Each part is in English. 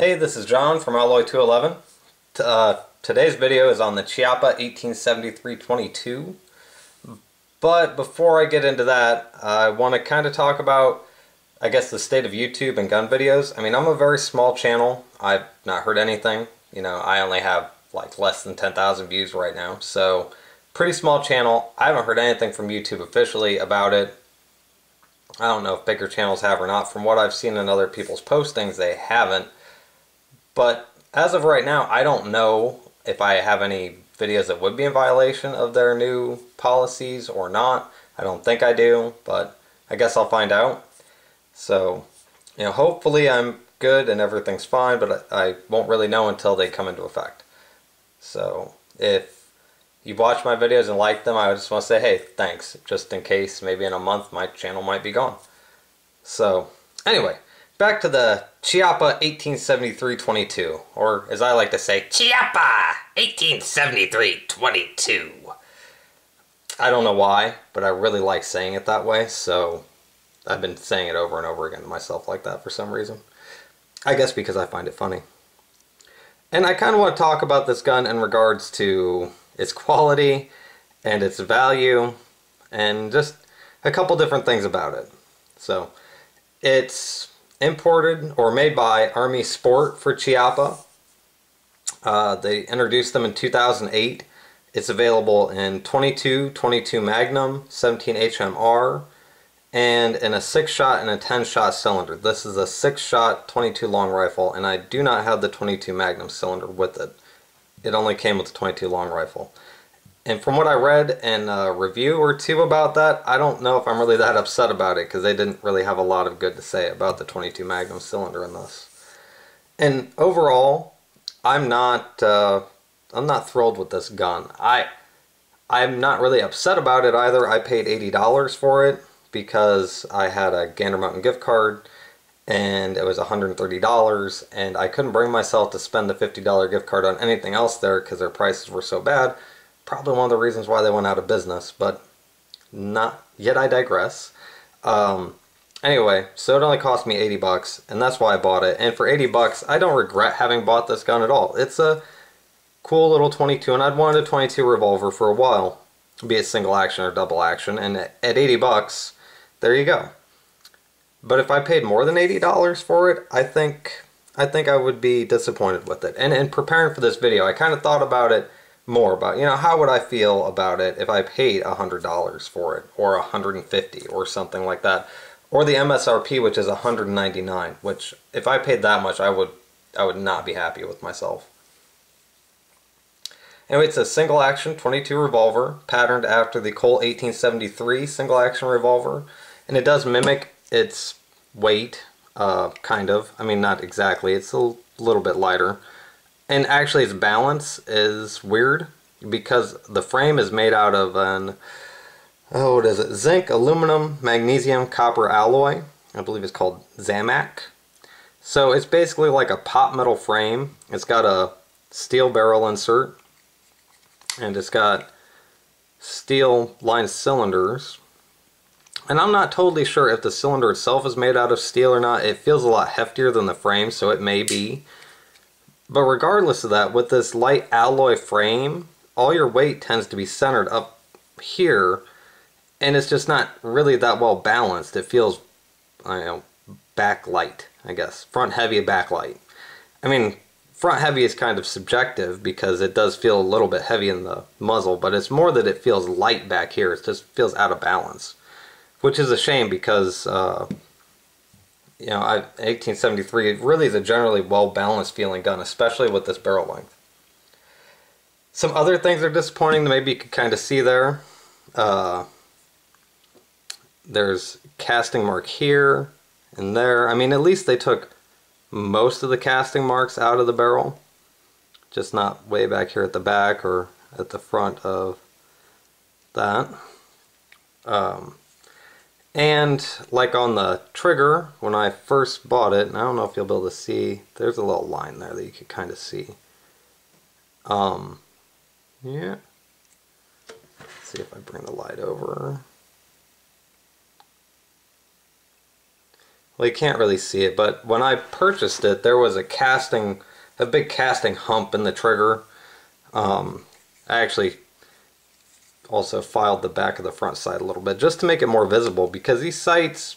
Hey, this is John from Alloy211. Uh, today's video is on the Chiappa 1873-22. But before I get into that, I want to kind of talk about, I guess, the state of YouTube and gun videos. I mean, I'm a very small channel. I've not heard anything. You know, I only have like less than 10,000 views right now. So, pretty small channel. I haven't heard anything from YouTube officially about it. I don't know if bigger channels have or not. From what I've seen in other people's postings, they haven't. But as of right now, I don't know if I have any videos that would be in violation of their new policies or not. I don't think I do, but I guess I'll find out. So, you know, hopefully I'm good and everything's fine, but I, won't really know until they come into effect. So, if you watch my videos and like them, I just want to say, hey, thanks, just in case maybe in a month my channel might be gone. So, anyway, back to the Chiappa 1873-22, or as I like to say, Chiappa 1873-22. I don't know why, but I really like saying it that way, so I've been saying it over and over again to myself like that for some reason. I guess because I find it funny. And I kind of want to talk about this gun in regards to its quality and its value and just a couple different things about it. So, it's imported or made by Armi Sport for Chiappa. Uh, they introduced them in 2008. It's available in 22, 22 Magnum, 17 HMR, and in a 6-shot and a 10-shot cylinder. This is a 6-shot 22 long rifle, and I do not have the 22 Magnum cylinder with it. It only came with the 22 long rifle. And from what I read in a review or two about that, I don't know if I'm really that upset about it because they didn't really have a lot of good to say about the 22 Magnum cylinder in this. And overall, I'm not uh, I'm not thrilled with this gun. I I'm not really upset about it either. I paid $80 for it because I had a Gander Mountain gift card and it was $130 and I couldn't bring myself to spend the $50 gift card on anything else there because their prices were so bad probably one of the reasons why they went out of business, but not yet I digress. Um, anyway, so it only cost me 80 bucks, and that's why I bought it. And for 80 bucks, I don't regret having bought this gun at all. It's a cool little 22, and I'd wanted a 22 revolver for a while, be it single action or double action, and at 80 bucks, there you go. But if I paid more than $80 for it, I think I think I would be disappointed with it. And in preparing for this video, I kind of thought about it more about, you know, how would I feel about it if I paid $100 for it or 150 or something like that. Or the MSRP, which is 199 which if I paid that much, I would I would not be happy with myself. Anyway, it's a single action 22 revolver patterned after the Colt 1873 single action revolver. And it does mimic its weight, uh, kind of. I mean, not exactly. It's a little bit lighter. And actually its balance is weird because the frame is made out of an, oh what is it, zinc, aluminum, magnesium, copper alloy. I believe it's called Zamac. So it's basically like a pot metal frame. It's got a steel barrel insert and it's got steel lined cylinders. And I'm not totally sure if the cylinder itself is made out of steel or not. It feels a lot heftier than the frame, so it may be. But regardless of that, with this light alloy frame, all your weight tends to be centered up here, and it's just not really that well balanced. It feels, I know, backlight, I guess. Front heavy, backlight. I mean, front heavy is kind of subjective because it does feel a little bit heavy in the muzzle, but it's more that it feels light back here. It just feels out of balance, which is a shame because uh, you know, I, 1873 really is a generally well-balanced feeling gun, especially with this barrel length. Some other things are disappointing that maybe you could kind of see there. Uh, there's casting mark here and there. I mean, at least they took most of the casting marks out of the barrel. Just not way back here at the back or at the front of that. Um, and like on the trigger, when I first bought it, and I don't know if you'll be able to see, there's a little line there that you can kind of see. Um, yeah. Let's see if I bring the light over. well you can't really see it, but when I purchased it there was a casting, a big casting hump in the trigger. Um, I actually also filed the back of the front sight a little bit just to make it more visible because these sights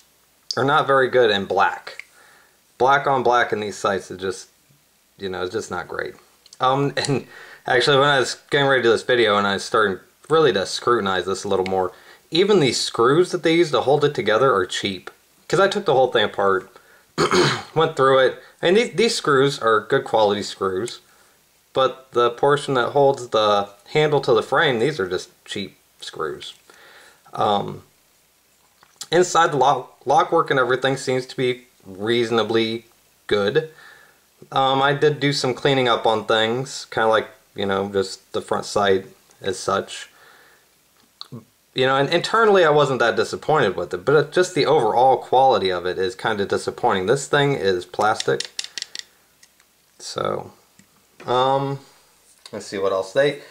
are not very good in black. Black on black in these sights is just, you know, it's just not great. Um, and actually when I was getting ready to do this video and I was starting really to scrutinize this a little more, even these screws that they use to hold it together are cheap. Because I took the whole thing apart, went through it, and these, these screws are good quality screws. But the portion that holds the handle to the frame, these are just cheap screws. Um, inside the lock, lock work and everything seems to be reasonably good. Um, I did do some cleaning up on things, kind of like, you know, just the front sight as such. You know, and internally I wasn't that disappointed with it, but just the overall quality of it is kind of disappointing. This thing is plastic. So, um, let's see what else. They,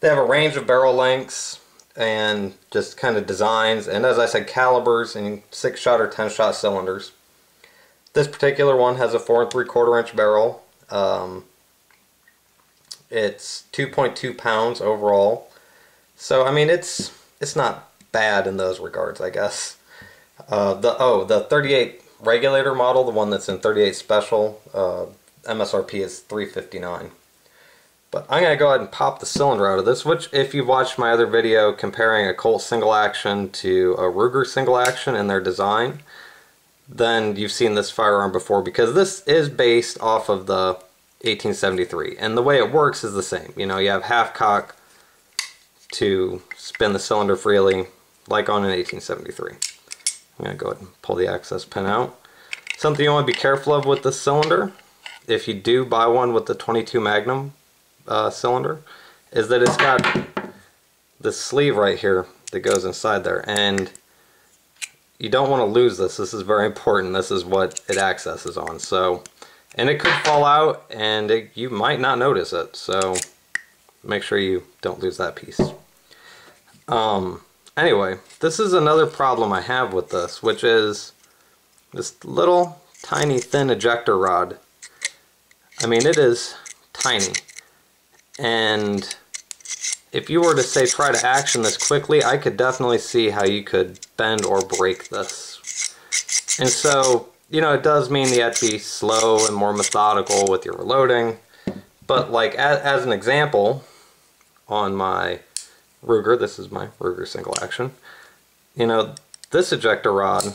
they have a range of barrel lengths and just kind of designs, and as I said, calibers and 6-shot or 10-shot cylinders. This particular one has a 4 and 3 quarter inch barrel. Um, it's 2.2 pounds overall. So, I mean, it's it's not bad in those regards, I guess. Uh, the Oh, the 38 regulator model, the one that's in 38 special, uh, MSRP is 359 But I'm going to go ahead and pop the cylinder out of this, which if you've watched my other video comparing a Colt single action to a Ruger single action in their design, then you've seen this firearm before because this is based off of the 1873 and the way it works is the same. You know, you have half cock to spin the cylinder freely like on an 1873. I'm going to go ahead and pull the axis pin out. Something you want to be careful of with this cylinder, if you do buy one with the 22 Magnum uh, cylinder, is that it's got this sleeve right here that goes inside there and you don't want to lose this. This is very important. This is what it accesses on. So, and it could fall out and it, you might not notice it. So make sure you don't lose that piece. Um, anyway, this is another problem I have with this, which is this little tiny thin ejector rod. I mean, it is tiny. And if you were to say try to action this quickly, I could definitely see how you could bend or break this. And so, you know, it does mean you have to be slow and more methodical with your reloading. But like, as, as an example, on my Ruger, this is my Ruger single action, you know, this ejector rod,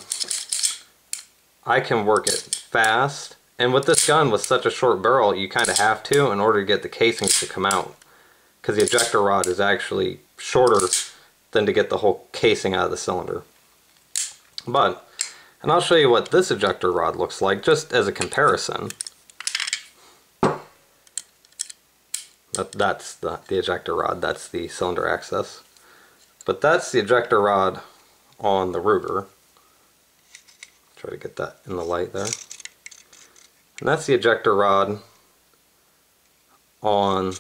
I can work it fast. And with this gun, with such a short barrel, you kind of have to in order to get the casings to come out because the ejector rod is actually shorter than to get the whole casing out of the cylinder. But, and I'll show you what this ejector rod looks like just as a comparison. That, that's the, the ejector rod, that's the cylinder axis. But that's the ejector rod on the Ruger. Try to get that in the light there. And that's the ejector rod on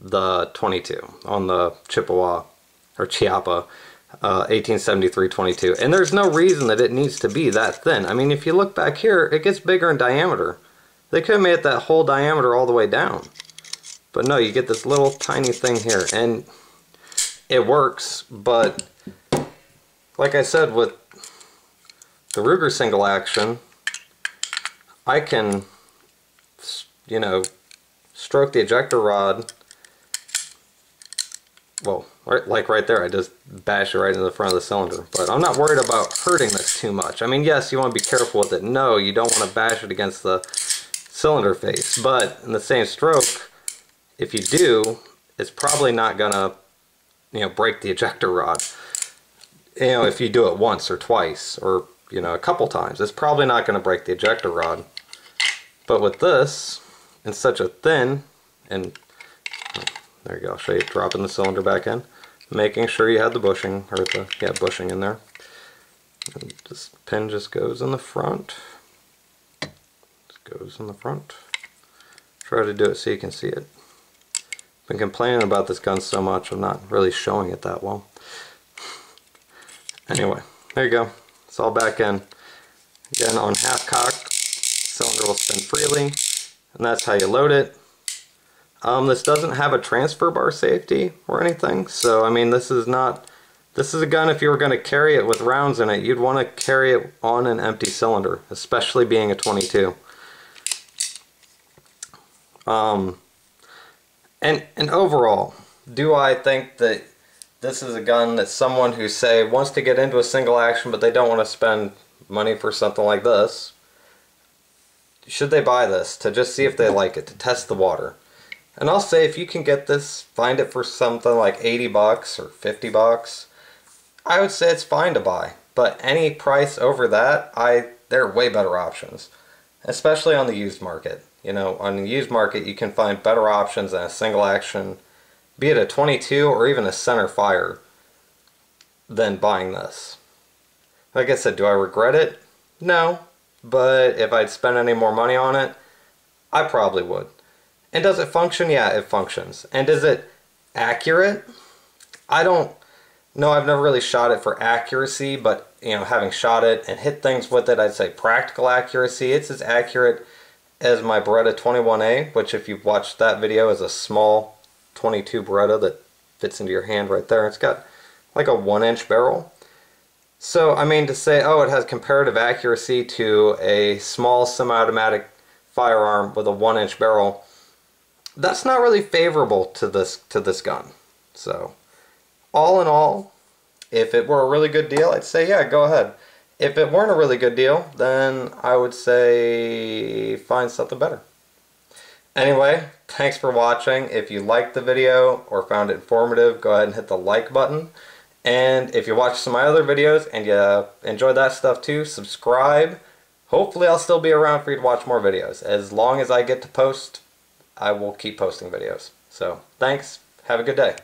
the 22 on the Chippewa or Chiappa uh, 1873 22 and there's no reason that it needs to be that thin. I mean if you look back here it gets bigger in diameter. They could have made that whole diameter all the way down. But no you get this little tiny thing here and it works but like I said with the Ruger single action I can you know stroke the ejector rod well, right, like right there, I just bash it right into the front of the cylinder. But I'm not worried about hurting this too much. I mean, yes, you want to be careful with it. No, you don't want to bash it against the cylinder face. But in the same stroke, if you do, it's probably not going to, you know, break the ejector rod. You know, if you do it once or twice or, you know, a couple times, it's probably not going to break the ejector rod. But with this, in such a thin and there you go. I'll show you dropping the cylinder back in. Making sure you had the bushing, or the yeah, bushing in there. And this pin just goes in the front. Just goes in the front. Try to do it so you can see it. Been complaining about this gun so much, I'm not really showing it that well. Anyway, there you go. It's all back in. Again, on half cylinder will spin freely, and that's how you load it. Um, this doesn't have a transfer bar safety or anything, so I mean this is not, this is a gun if you were going to carry it with rounds in it, you'd want to carry it on an empty cylinder, especially being a 22. Um, and, and overall, do I think that this is a gun that someone who say wants to get into a single action but they don't want to spend money for something like this, should they buy this to just see if they like it, to test the water? And I'll say if you can get this, find it for something like 80 bucks or 50 bucks, I would say it's fine to buy. But any price over that, I there are way better options. Especially on the used market. You know, on the used market you can find better options than a single action, be it a 22 or even a center fire, than buying this. Like I said, do I regret it? No. But if I'd spend any more money on it, I probably would. And does it function? Yeah, it functions. And is it accurate? I don't know. I've never really shot it for accuracy, but you know, having shot it and hit things with it, I'd say practical accuracy. It's as accurate as my Beretta 21A, which if you've watched that video is a small 22 Beretta that fits into your hand right there. It's got like a one inch barrel. So, I mean, to say, oh, it has comparative accuracy to a small semi-automatic firearm with a one inch barrel, that's not really favorable to this to this gun. So, all in all, if it were a really good deal, I'd say yeah, go ahead. If it weren't a really good deal, then I would say find something better. Anyway, thanks for watching. If you liked the video or found it informative, go ahead and hit the like button. And if you watch some of my other videos and you enjoy that stuff too, subscribe. Hopefully I'll still be around for you to watch more videos. As long as I get to post I will keep posting videos. So thanks. Have a good day.